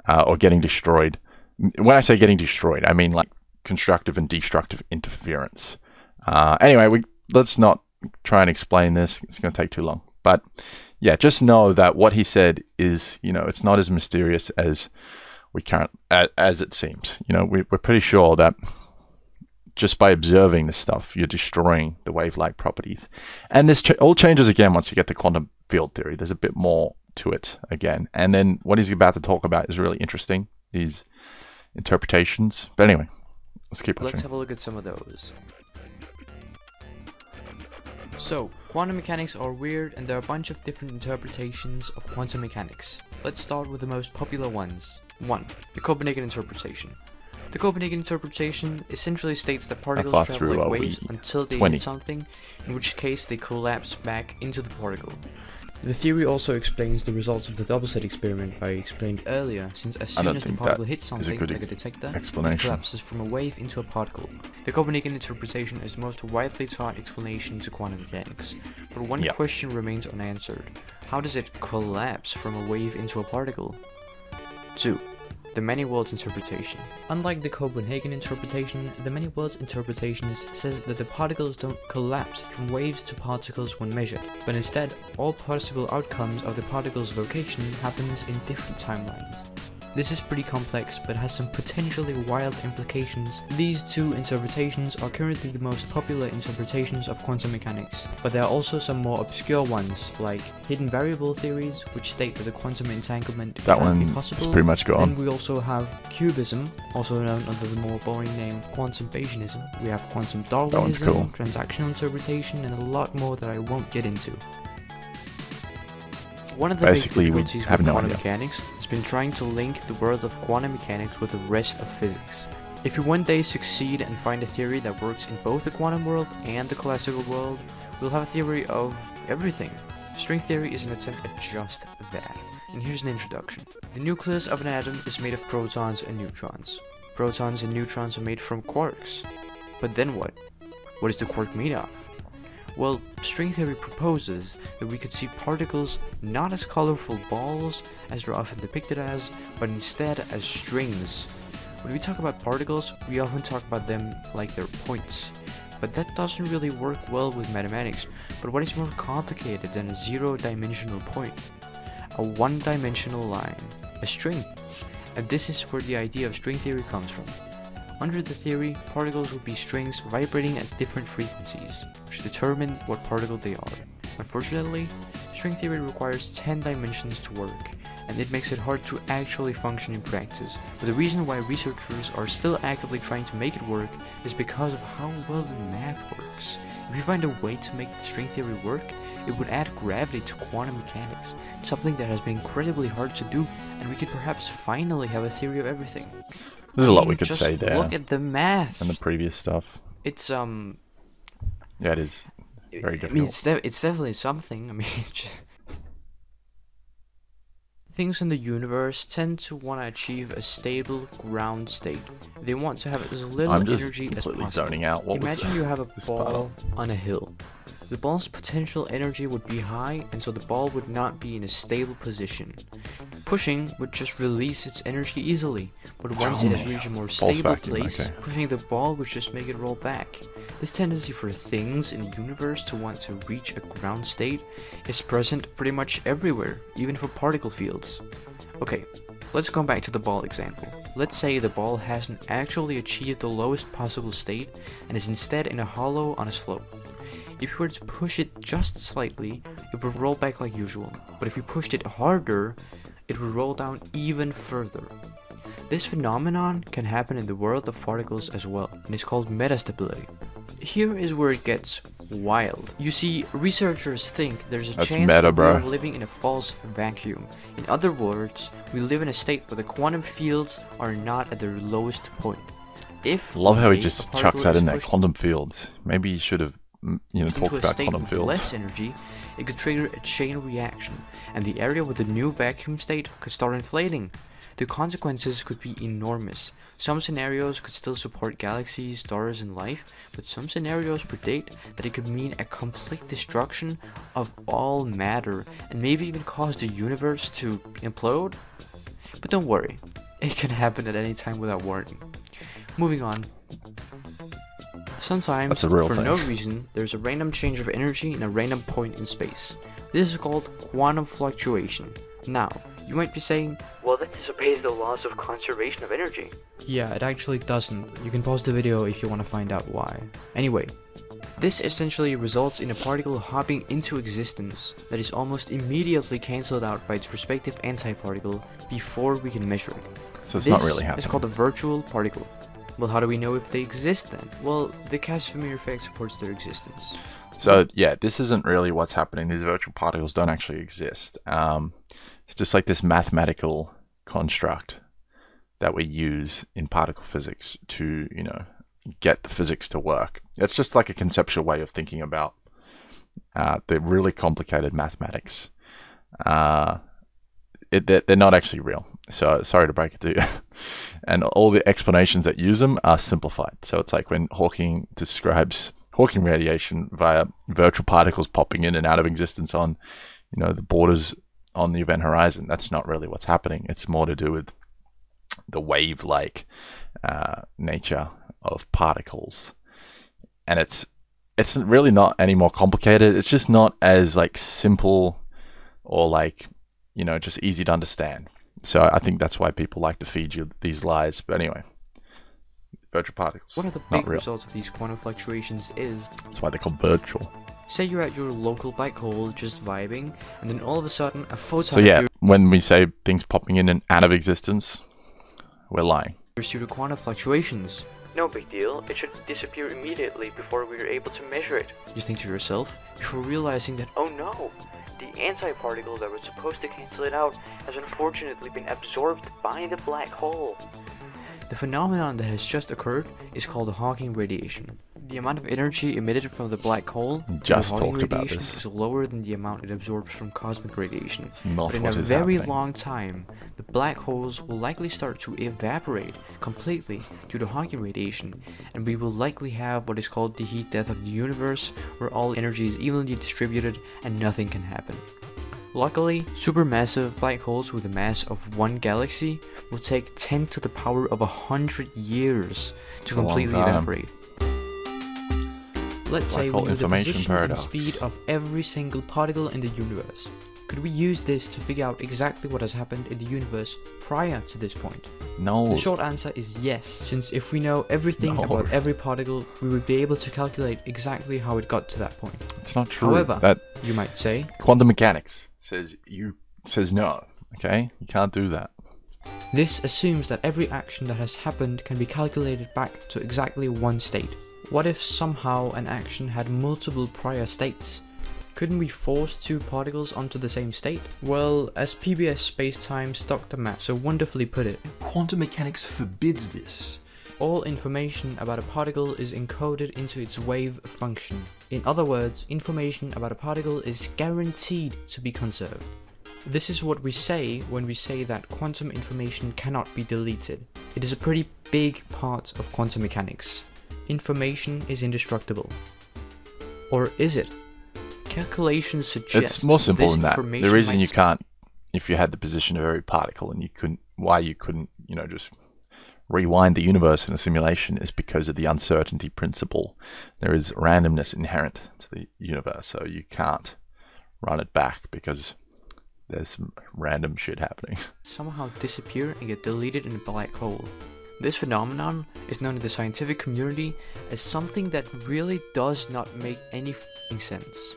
uh, or getting destroyed when I say getting destroyed, I mean like constructive and destructive interference. Uh, anyway, we let's not try and explain this; it's going to take too long. But yeah, just know that what he said is, you know, it's not as mysterious as we can't as, it seems. You know, we, we're pretty sure that just by observing this stuff, you're destroying the wave-like properties, and this ch- all changes again once you get to quantum field theory. There's a bit more to it again, and then what he's about to talk about is really interesting. These interpretations. But anyway, let's keep watching. Let's have a look at some of those. So, quantum mechanics are weird and there are a bunch of different interpretations of quantum mechanics. Let's start with the most popular ones. 1. The Copenhagen interpretation. The Copenhagen interpretation essentially states that particles travel through like waves until they 20. hit something, in which case they collapse back into the particle. The theory also explains the results of the double slit experiment I explained earlier, since as soon as the particle hits something, like a detector, it collapses from a wave into a particle. The Copenhagen interpretation is the most widely taught explanation to quantum mechanics, but one Yeah. question remains unanswered. How does it collapse from a wave into a particle? 2. The many worlds interpretation. Unlike the Copenhagen interpretation, the many worlds interpretation says that the particles don't collapse from waves to particles when measured, but instead, all possible outcomes of the particle's location happens in different timelines. This is pretty complex, but has some potentially wild implications. These two interpretations are currently the most popular interpretations of quantum mechanics, but there are also some more obscure ones, like hidden variable theories, which state that the quantum entanglement That cannot be one possible. is pretty much gone. Then we also have QBism, also known under the more boring name quantum Bayesianism. We have quantum Darwinism, cool. transactional interpretation, and a lot more that I won't get into. One of the Basically, big we have with no quantum idea. mechanics has been trying to link the world of quantum mechanics with the rest of physics. If you one day succeed and find a theory that works in both the quantum world and the classical world, we'll have a theory of everything. String theory is an attempt at just that. And here's an introduction. The nucleus of an atom is made of protons and neutrons. Protons and neutrons are made from quarks. But then what? What is the quark made of? Well, string theory proposes that we could see particles not as colorful balls as they're often depicted as, but instead as strings. When we talk about particles, we often talk about them like they're points. But that doesn't really work well with mathematics. But what is more complicated than a zero dimensional point? A one dimensional line, a string. And this is where the idea of string theory comes from. Under the theory, particles would be strings vibrating at different frequencies, which determine what particle they are. Unfortunately, string theory requires 10 dimensions to work, and it makes it hard to actually function in practice. But the reason why researchers are still actively trying to make it work is because of how well the math works. If we find a way to make string theory work, it would add gravity to quantum mechanics, something that has been incredibly hard to do, and we could perhaps finally have a theory of everything. There's a lot we could say there Look at the math. and the previous stuff. It's um. Yeah, it is very I mean, it's de- it's definitely something. I mean, things in the universe tend to want to achieve a stable ground state. They want to have as little I'm just energy as completely possible. zoning out. What Imagine was you have a ball on a hill. The ball's potential energy would be high, and so the ball would not be in a stable position. Pushing would just release its energy easily, but once it has reached a more stable vacuum, place, okay. pushing the ball would just make it roll back. This tendency for things in the universe to want to reach a ground state is present pretty much everywhere, even for particle fields. Okay, let's go back to the ball example. Let's say the ball hasn't actually achieved the lowest possible state and is instead in a hollow on a slope. If you were to push it just slightly, it would roll back like usual, but if you pushed it harder, it would roll down even further. This phenomenon can happen in the world of particles as well, and is called metastability. Here is where it gets wild. You see, researchers think there's a That's chance meta, that we're living in a false vacuum. In other words, we live in a state where the quantum fields are not at their lowest point. If Love how he just chucks that in there. Quantum fields. Maybe he should have, mm, you know, talked a about state quantum fields. less energy, it could trigger a chain reaction, and the area with the new vacuum state could start inflating. The consequences could be enormous. Some scenarios could still support galaxies, stars, and life, but some scenarios predict that it could mean a complete destruction of all matter, and maybe even cause the universe to implode. But don't worry, it can happen at any time without warning. Moving on. Sometimes, That's a real for thing. no reason, there's a random change of energy in a random point in space. This is called quantum fluctuation. Now, you might be saying, Well, that disobeys the laws of conservation of energy. yeah, it actually doesn't. You can pause the video if you want to find out why. Anyway, this essentially results in a particle hopping into existence that is almost immediately cancelled out by its respective antiparticle before we can measure it. So it's this not really happening. It's called a virtual particle. Well, how do we know if they exist then? Well, the Casimir effect supports their existence. So yeah, this isn't really what's happening. These virtual particles don't actually exist. Um, it's just like this mathematical construct that we use in particle physics to, you know, get the physics to work. It's just like a conceptual way of thinking about uh, the really complicated mathematics. Uh, it, they're, they're not actually real. So sorry to break it to you. and all the explanations that use them are simplified. So it's like when Hawking describes Hawking radiation via virtual particles popping in and out of existence on, you know, the borders on the event horizon. That's not really what's happening. It's more to do with the wave-like uh, nature of particles, and it's it's really not any more complicated. It's just not as like simple or like you know just easy to understand. So I think that's why people like to feed you these lies. But anyway, virtual particles. One of the big results of these quantum fluctuations is That's why they're called virtual. Say you're at your local black hole just vibing, and then all of a sudden a photon So yeah, when we say things popping in and out of existence, we're lying. due to quantum fluctuations. No big deal. It should disappear immediately before we are able to measure it. You think to yourself, before realizing that Oh no! The antiparticle that was supposed to cancel it out has unfortunately been absorbed by the black hole. The phenomenon that has just occurred is called the Hawking radiation. The amount of energy emitted from the black hole Just Hawking talked about radiation this. is lower than the amount it absorbs from cosmic radiation. It's not but in a very happening. long time, the black holes will likely start to evaporate completely due to Hawking radiation, and we will likely have what is called the heat death of the universe, where all energy is evenly distributed and nothing can happen. Luckily, supermassive black holes with a mass of one galaxy will take 10 to the power of 100 years to completely evaporate. Let's Black say we knew the position paradox. and speed of every single particle in the universe. Could we use this to figure out exactly what has happened in the universe prior to this point? No. The short answer is yes, since if we know everything No. about every particle, we would be able to calculate exactly how it got to that point. It's not true. However, that you might say, quantum mechanics says you says no. Okay, you can't do that. This assumes that every action that has happened can be calculated back to exactly one state. What if somehow an action had multiple prior states? Couldn't we force two particles onto the same state? Well, as PBS Spacetime's Dr. Matt so wonderfully put it, Quantum mechanics forbids this. all information about a particle is encoded into its wave function. In other words, information about a particle is guaranteed to be conserved. This is what we say when we say that quantum information cannot be deleted. It is a pretty big part of quantum mechanics. Information is indestructible. Or is it? Calculations suggest It's more simple than that. The reason you can't, if you had the position of every particle and you couldn't, why you couldn't, you know, just rewind the universe in a simulation is because of the uncertainty principle. There is randomness inherent to the universe, so you can't run it back because there's some random shit happening. somehow disappear and get deleted in a black hole. This phenomenon is known in the scientific community as something that really does not make any sense.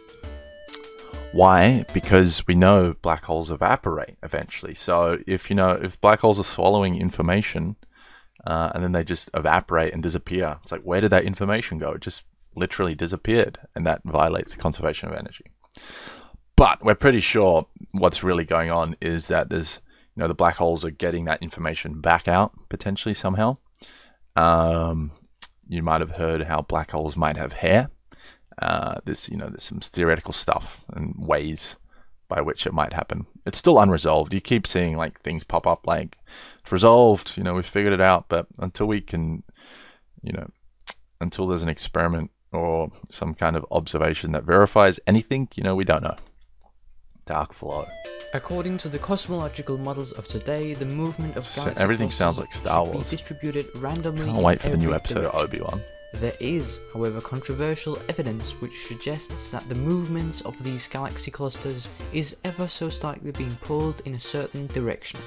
Why? Because we know black holes evaporate eventually. So if you know if black holes are swallowing information, uh, and then they just evaporate and disappear, it's like where did that information go? It just literally disappeared, and that violates the conservation of energy. But we're pretty sure what's really going on is that there's you know the black holes are getting that information back out potentially somehow. Um, you might have heard how black holes might have hair. Uh, there's you know there's some theoretical stuff and ways by which it might happen. It's still unresolved. You keep seeing like things pop up like it's resolved. You know we've figured it out, but until we can, you know, until there's an experiment or some kind of observation that verifies anything, you know we don't know. Dark flow. According to the cosmological models of today, the movement of So galaxy everything sounds like Star Wars. Be distributed randomly. Can't wait for the new episode of. Obi Wan. There is, however, controversial evidence which suggests that the movements of these galaxy clusters is ever so slightly being pulled in a certain direction.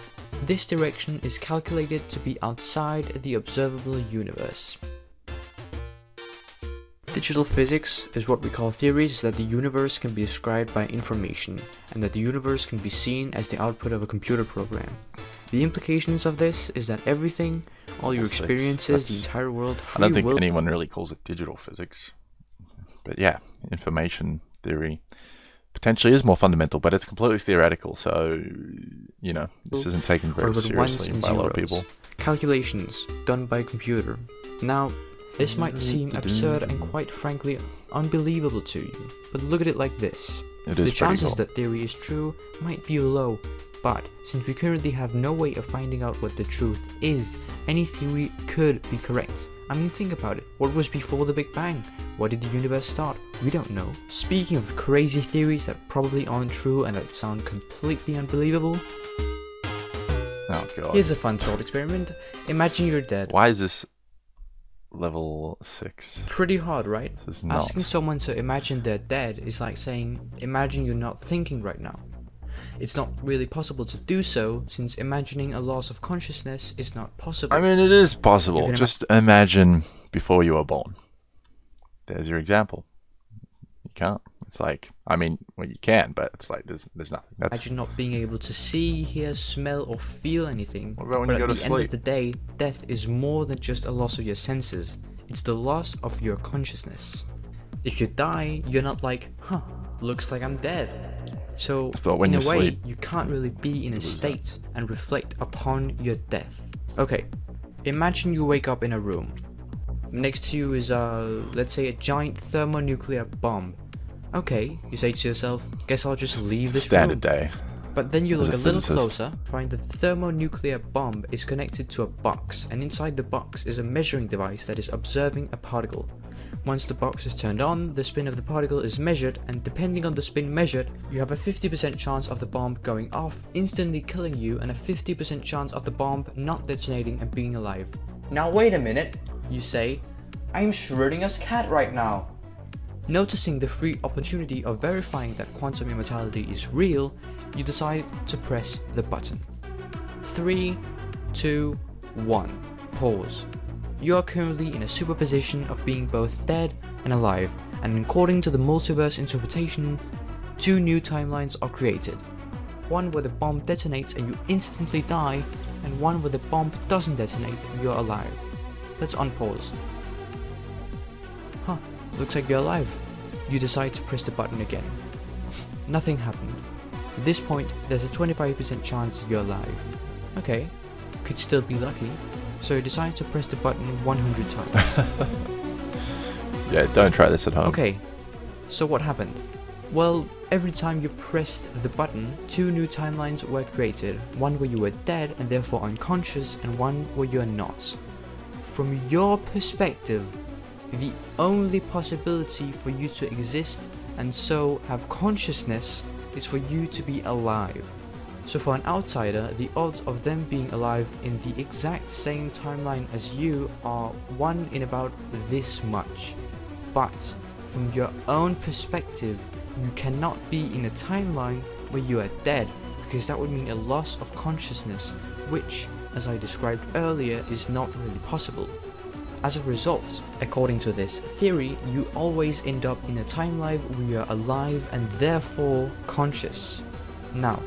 This direction is calculated to be outside the observable universe. Digital physics is what we call theories that the universe can be described by information, and that the universe can be seen as the output of a computer program. The implications of this is that everything, all your That's- experiences, the entire world, I don't think will, anyone really calls it digital physics. But yeah, information theory potentially is more fundamental, but it's completely theoretical. So, you know, this isn't taken very seriously by a lot of people. Calculations done by computer. Now, this might mm-hmm. seem mm-hmm. absurd and quite frankly unbelievable to you, but look at it like this. It The chances cool. that theory is true might be low, but since we currently have no way of finding out what the truth is, any theory could be correct. I mean, think about it. What was before the Big Bang? Why did the universe start? We don't know. Speaking of crazy theories that probably aren't true and that sound completely unbelievable, Oh god. here's a fun thought experiment. Imagine you're dead. Why is this level six? Pretty hard, right? This is not. Asking someone to imagine they're dead is like saying, imagine you're not thinking right now. It's not really possible to do so, since imagining a loss of consciousness is not possible. I mean, it is possible. Can Just imagine before you were born. There's your example. You can't. It's like, I mean, well, you can, but it's like there's there's nothing. That's imagine not being able to see, hear, smell, or feel anything. What about when but you at the end of the day, death is more than just a loss of your senses. It's the loss of your consciousness. If you die, you're not like, huh, looks like I'm dead. So, I thought when in a you way, sleep, you can't really be in a lose that. state and reflect upon your death. Okay, imagine you wake up in a room. Next to you is, uh, let's say, a giant thermonuclear bomb. Okay, you say to yourself, guess I'll just leave this standard room. day. But then you As look a a, little closer, find that the thermonuclear bomb is connected to a box, and inside the box is a measuring device that is observing a particle. Once the box is turned on, the spin of the particle is measured, and depending on the spin measured, you have a 50% chance of the bomb going off, instantly killing you, and a 50% chance of the bomb not detonating and being alive. Now wait a minute, you say. I'm Schrodinger's cat right now. Noticing the free opportunity of verifying that quantum immortality is real, you decide to press the button. 3, 2, 1. Pause. You are currently in a superposition of being both dead and alive, and according to the multiverse interpretation, two new timelines are created. One where the bomb detonates and you instantly die, and one where the bomb doesn't detonate and you're alive. Let's unpause. Huh, looks like you're alive. You decide to press the button again. Nothing happened. At this point, there's a 25% chance that you're alive. Okay, could still be lucky. So you decide to press the button 100 times. Yeah, don't try this at home. Okay, so what happened? Well, every time you pressed the button, two new timelines were created. One where you were dead and therefore unconscious, and one where you are not. From your perspective, the only possibility for you to exist and so have consciousness is for you to be alive. So for an outsider, the odds of them being alive in the exact same timeline as you are 1 in about this much. But from your own perspective, you cannot be in a timeline where you are dead because that would mean a loss of consciousness, which, as I described earlier, is not really possible. As a result, according to this theory, you always end up in a timeline where you're alive and therefore conscious. Now,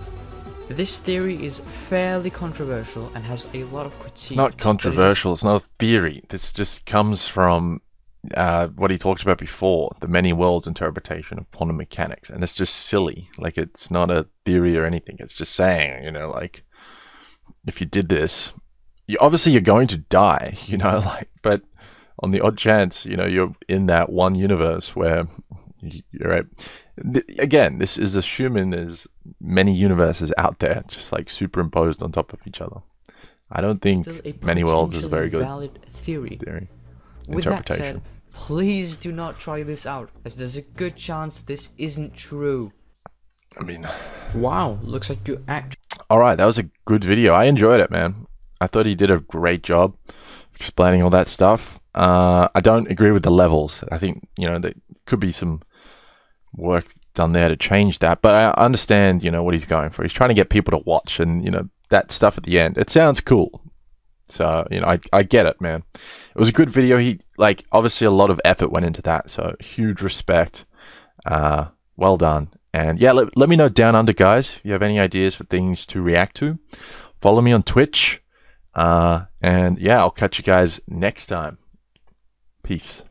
this theory is fairly controversial and has a lot of critique. It's not but it is- controversial. It's not a theory. This just comes from uh, what he talked about before, the many worlds interpretation of quantum mechanics, and it's just silly. Like it's not a theory or anything. It's just saying, you know, like if you did this, you obviously you're going to die, you know, like but on the odd chance, you know, you're in that one universe where you're right. Th- Again, this is assuming there's many universes out there, just like superimposed on top of each other. I don't think many worlds is a very good valid theory. theory. With that interpretation. said, please do not try this out, as there's a good chance this isn't true. I mean, Wow, looks like you act. all right, that was a good video. I enjoyed it, man. I thought he did a great job explaining all that stuff. Uh, I don't agree with the levels. I think you know there could be some work done there to change that, but I understand you know what he's going for. He's trying to get people to watch, and you know that stuff at the end. It sounds cool. So you know, I I get it, man. It was a good video. He like obviously a lot of effort went into that. So huge respect. Uh, well done. And yeah, let, let me know down under, guys, if you have any ideas for things to react to. Follow me on Twitch. Uh, and yeah, I'll catch you guys next time. Peace.